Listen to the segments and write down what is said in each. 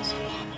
Thanks.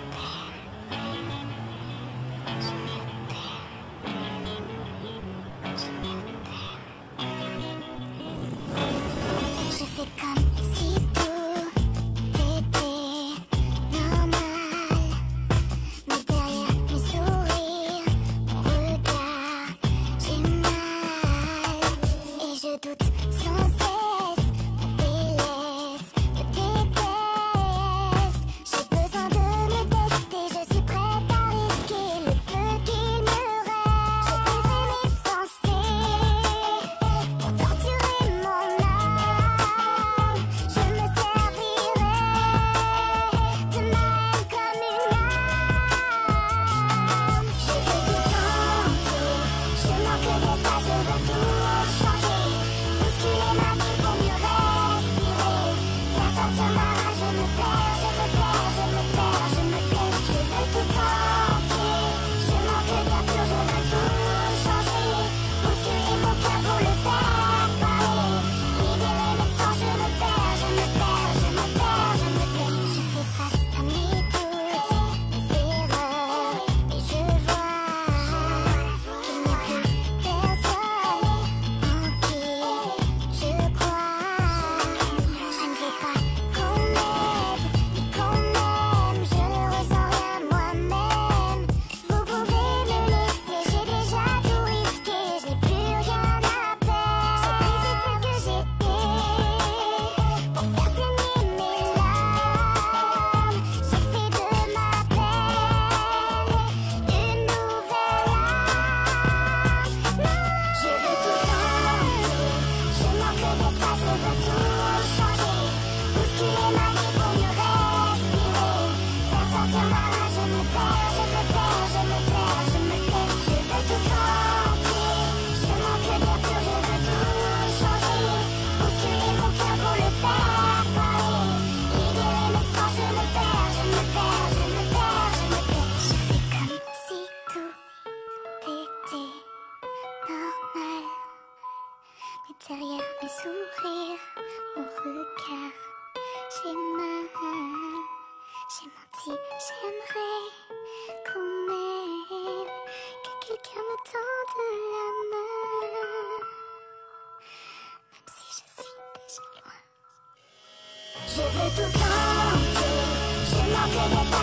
Mes sourires, mon regard, j'ai mal, j'ai menti, j'aimerais quand même que quelqu'un me tende la main, même si je suis déjà loin. Je veux tout tenter, je manque